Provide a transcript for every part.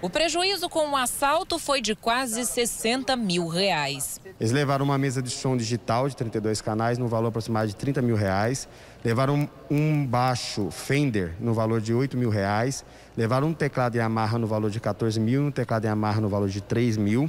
O prejuízo com o assalto foi de quase 60 mil reais. Eles levaram uma mesa de som digital de 32 canais no valor aproximado de 30 mil reais. Levaram um baixo Fender no valor de 8 mil reais. Levaram um teclado Yamaha no valor de 14 mil, um teclado Yamaha no valor de 3 mil.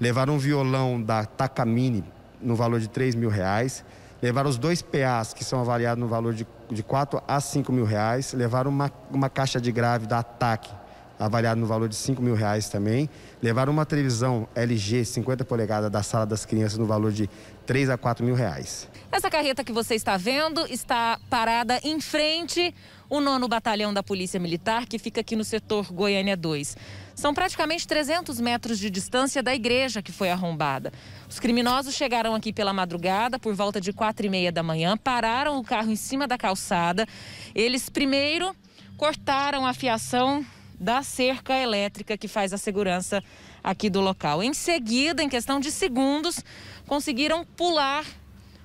Levaram um violão da Takamine no valor de 3 mil reais. Levaram os dois PAs, que são avaliados no valor de, de 4 a 5 mil reais. Levaram uma, uma caixa de grave da Ataque, avaliado no valor de 5 mil reais também. Levaram uma televisão LG 50 polegadas da sala das crianças no valor de 3 a 4 mil reais. Essa carreta que você está vendo está parada em frente o nono batalhão da Polícia Militar, que fica aqui no setor Goiânia 2. São praticamente 300 metros de distância da igreja que foi arrombada. Os criminosos chegaram aqui pela madrugada, por volta de quatro e meia da manhã, pararam o carro em cima da calçada. Eles primeiro cortaram a fiação da cerca elétrica que faz a segurança aqui do local. Em seguida, em questão de segundos, conseguiram pular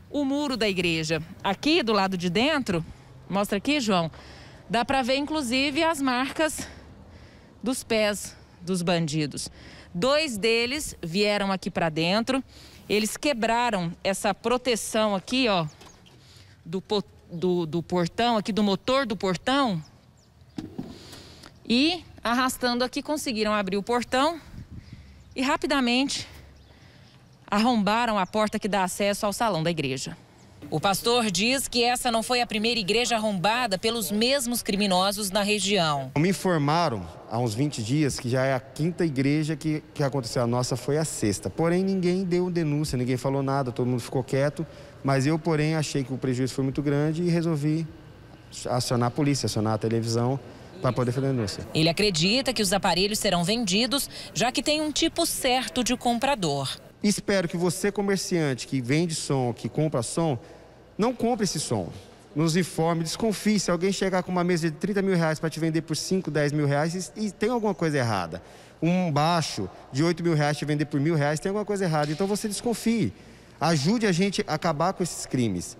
o muro da igreja. Aqui do lado de dentro, mostra aqui, João, dá para ver inclusive as marcas dos pés dos bandidos. Dois deles vieram aqui para dentro. Eles quebraram essa proteção aqui, ó, do, do, do portão, aqui do motor do portão, e arrastando aqui conseguiram abrir o portão e rapidamente arrombaram a porta que dá acesso ao salão da igreja. O pastor diz que essa não foi a primeira igreja arrombada pelos mesmos criminosos na região. Me informaram há uns 20 dias que já é a quinta igreja que, que aconteceu. A nossa foi a sexta. Porém, ninguém deu denúncia, ninguém falou nada, todo mundo ficou quieto. Mas eu, porém, achei que o prejuízo foi muito grande e resolvi acionar a polícia, acionar a televisão para poder fazer denúncia. Ele acredita que os aparelhos serão vendidos, já que tem um tipo certo de comprador. Espero que você, comerciante que vende som, que compra som, não compre esse som. Nos informe, desconfie. Se alguém chegar com uma mesa de 30 mil reais para te vender por 5, 10 mil reais, e, tem alguma coisa errada. Um baixo de 8 mil reais te vender por mil reais, tem alguma coisa errada. Então você desconfie. Ajude a gente a acabar com esses crimes.